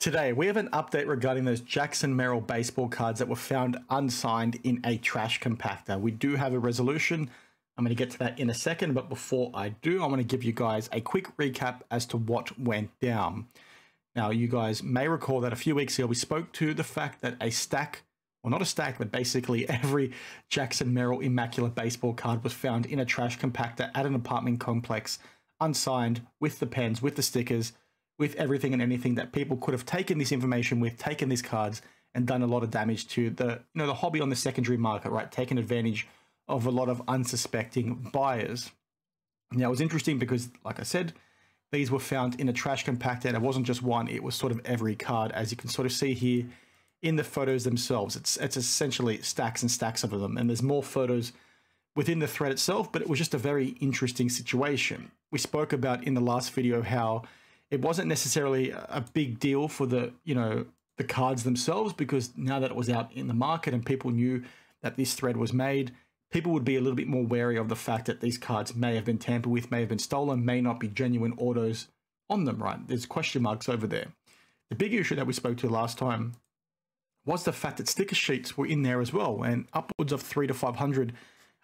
Today, we have an update regarding those Jackson Merrill baseball cards that were found unsigned in a trash compactor. We do have a resolution. I'm going to get to that in a second, but before I do, I want to give you guys a quick recap as to what went down. Now, you guys may recall that a few weeks ago we spoke to the fact that a stack, well, not a stack, but basically every Jackson Merrill Immaculate baseball card was found in a trash compactor at an apartment complex, unsigned, with the pens, with the stickers, with everything and anything that people could have taken this information with, taken these cards, and done a lot of damage to the you know the hobby on the secondary market, right? Taken advantage of a lot of unsuspecting buyers. Now it was interesting because, like I said, these were found in a trash compactor, and it wasn't just one; it was sort of every card, as you can sort of see here in the photos themselves. It's it's essentially stacks and stacks of them, and there's more photos within the thread itself, but it was just a very interesting situation. We spoke about in the last video how it wasn't necessarily a big deal for the you know the cards themselves because now that it was out in the market and people knew that this thread was made people would be a little bit more wary of the fact that these cards may have been tampered with may have been stolen may not be genuine autos on them right? There's question marks over there. The big issue that we spoke to last time was the fact that sticker sheets were in there as well and upwards of three to 500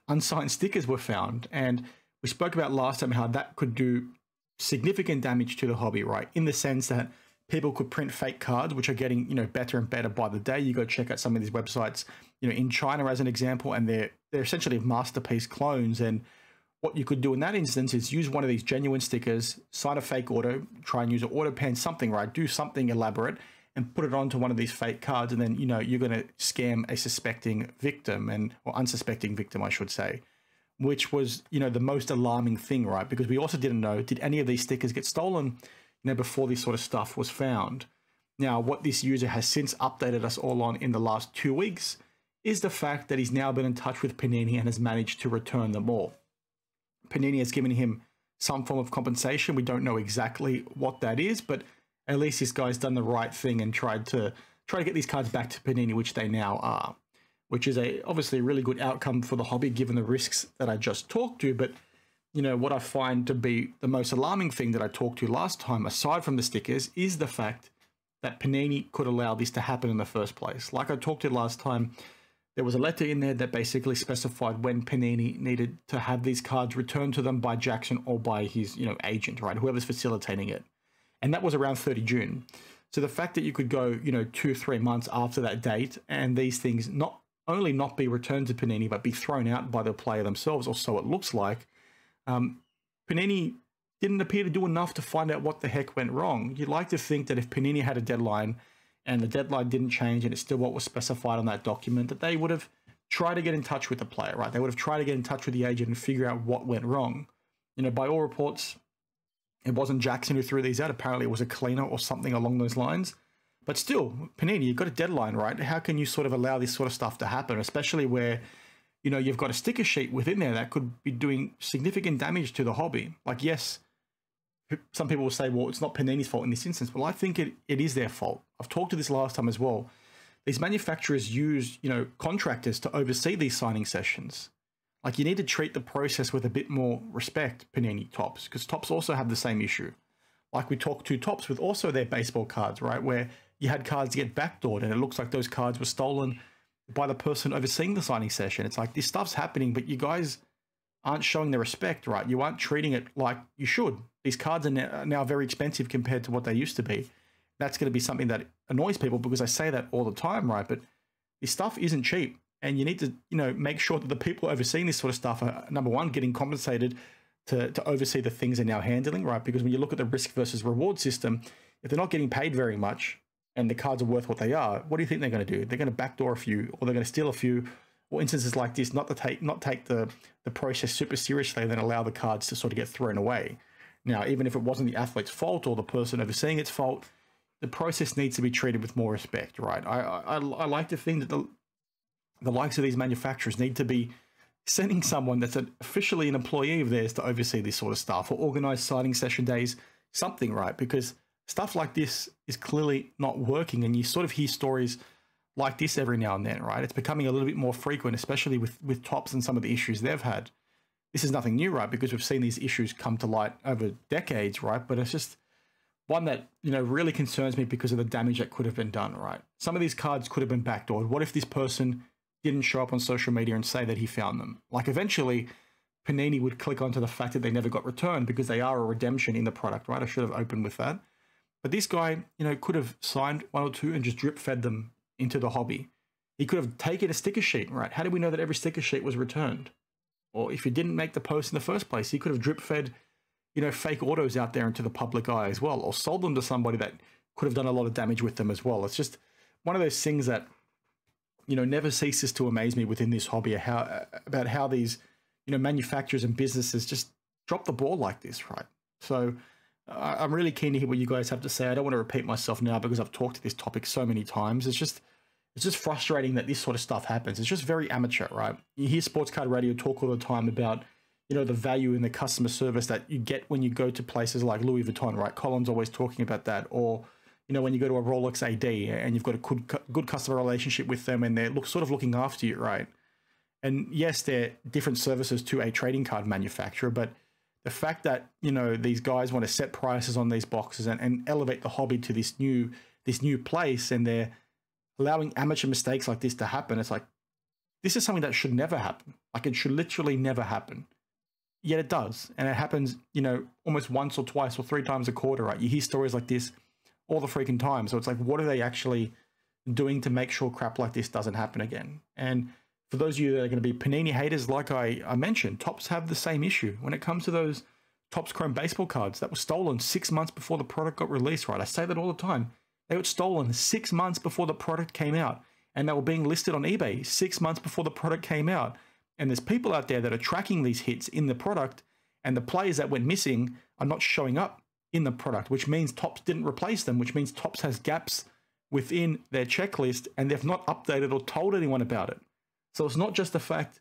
unsigned stickers were found. And we spoke about last time how that could do significant damage to the hobby, right? In the sense that people could print fake cards, which are getting, you know, better and better by the day. You go check out some of these websites, you know, in China as an example, and they're they're essentially masterpiece clones. And what you could do in that instance is use one of these genuine stickers, sign a fake auto, try and use an auto pen, something, right? Do something elaborate and put it onto one of these fake cards, and then you know you're going to scam a suspecting victim and or unsuspecting victim, I should say which was you know the most alarming thing, right? Because we also didn't know did any of these stickers get stolen, you know, before this sort of stuff was found. Now, what this user has since updated us all on in the last two weeks is the fact that he's now been in touch with Panini and has managed to return them all. Panini has given him some form of compensation. We don't know exactly what that is, but at least this guy's done the right thing and tried to try to get these cards back to Panini, which they now are which is a obviously a really good outcome for the hobby given the risks that I just talked to. But you know what I find to be the most alarming thing that I talked to last time, aside from the stickers, is the fact that Panini could allow this to happen in the first place. Like I talked to last time, there was a letter in there that basically specified when Panini needed to have these cards returned to them by Jackson or by his you know agent, right, whoever's facilitating it, and that was around 30 June. So the fact that you could go, you know, two, three months after that date and these things not only not be returned to Panini, but be thrown out by the player themselves, or so it looks like. Um, Panini didn't appear to do enough to find out what the heck went wrong. You'd like to think that if Panini had a deadline and the deadline didn't change and it's still what was specified on that document, that they would have tried to get in touch with the player, right? They would have tried to get in touch with the agent and figure out what went wrong. You know, by all reports, it wasn't Jackson who threw these out. Apparently, it was a cleaner or something along those lines. But still, Panini, you've got a deadline, right? How can you sort of allow this sort of stuff to happen, especially where, you know, you've got a sticker sheet within there that could be doing significant damage to the hobby? Like, yes, some people will say, well, it's not Panini's fault in this instance. Well, I think it, it is their fault. I've talked to this last time as well. These manufacturers use, you know, contractors to oversee these signing sessions. Like, you need to treat the process with a bit more respect, Panini Topps, because Topps also have the same issue. Like we talked to Topps with also their baseball cards, right? Where you had cards get backdoored and it looks like those cards were stolen by the person overseeing the signing session. It's like this stuff's happening, but you guys aren't showing the respect, right? You aren't treating it like you should. These cards are now very expensive compared to what they used to be. That's going to be something that annoys people because I say that all the time, right? But this stuff isn't cheap. And you need to, you know, make sure that the people overseeing this sort of stuff are number one, getting compensated to, to oversee the things they're now handling, right? Because when you look at the risk versus reward system, if they're not getting paid very much, and the cards are worth what they are, what do you think they're going to do? They're going to backdoor a few, or they're going to steal a few, or instances like this, not to take not take the the process super seriously, and then allow the cards to sort of get thrown away. Now, even if it wasn't the athlete's fault or the person overseeing its fault, the process needs to be treated with more respect, right? I I, I like to think that the the likes of these manufacturers need to be sending someone that's an, officially an employee of theirs to oversee this sort of stuff or organize signing session days, something, right? Because stuff like this is clearly not working and you sort of hear stories like this every now and then right it's becoming a little bit more frequent especially with with Topps and some of the issues they've had this is nothing new right because we've seen these issues come to light over decades right but it's just one that you know really concerns me because of the damage that could have been done. Right, some of these cards could have been backdoored. What if this person didn't show up on social media and say that he found them? Like eventually, Panini would click onto the fact that they never got returned because they are a redemption in the product. Right, I should have opened with that. But this guy, you know, could have signed one or two and just drip fed them into the hobby. He could have taken a sticker sheet, right? How do we know that every sticker sheet was returned? Or if he didn't make the post in the first place, he could have drip fed you know, fake autos out there into the public eye as well, or sold them to somebody that could have done a lot of damage with them as well. It's just one of those things that, you know, never ceases to amaze me within this hobby how about how these, you know, manufacturers and businesses just drop the ball like this, right? So I'm really keen to hear what you guys have to say. I don't want to repeat myself now because I've talked to this topic so many times. It's just it's just frustrating that this sort of stuff happens. It's just very amateur, right? You hear Sports Card Radio talk all the time about you know the value in the customer service that you get when you go to places like Louis Vuitton, right? Colin's always talking about that, or you know when you go to a Rolex AD and you've got a good good customer relationship with them and they're look, sort of looking after you, right? And yes, they're different services to a trading card manufacturer, but the fact that you know these guys want to set prices on these boxes and, and elevate the hobby to this new this new place, and they're allowing amateur mistakes like this to happen, it's like this is something that should never happen. Like it should literally never happen yet it does. And it happens, you know, almost once or twice or three times a quarter, right? You hear stories like this all the freaking time. So it's like, what are they actually doing to make sure crap like this doesn't happen again? And for those of you that are going to be Panini haters, like I, I mentioned, Topps have the same issue when it comes to those Topps Chrome baseball cards that were stolen six months before the product got released, right? I say that all the time. They were stolen six months before the product came out, and they were being listed on eBay six months before the product came out. And there's people out there that are tracking these hits in the product, and the players that went missing are not showing up in the product, which means Topps didn't replace them, which means Topps has gaps within their checklist and they've not updated or told anyone about it. So it's not just the fact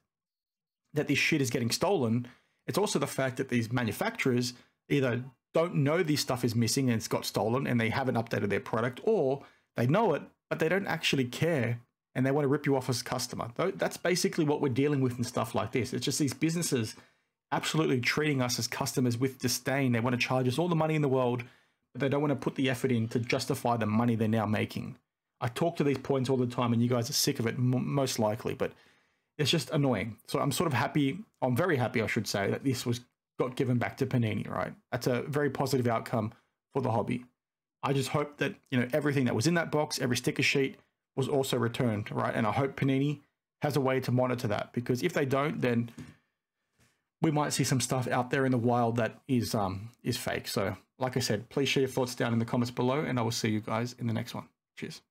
that this shit is getting stolen, it's also the fact that these manufacturers either don't know this stuff is missing and it's got stolen and they haven't updated their product, or they know it, but they don't actually care and they want to rip you off as a customer. That's basically what we're dealing with in stuff like this. It's just these businesses absolutely treating us as customers with disdain. They want to charge us all the money in the world, but they don't want to put the effort in to justify the money they're now making. I talk to these points all the time, and you guys are sick of it, most likely, but it's just annoying. So I'm sort of happy, I'm very happy, I should say, that this was got given back to Panini, right? That's a very positive outcome for the hobby. I just hope that, you know, everything that was in that box, every sticker sheet, was also returned, right? And I hope Panini has a way to monitor that because if they don't, then we might see some stuff out there in the wild that is um is fake. So, like I said, please share your thoughts down in the comments below, and I will see you guys in the next one. Cheers.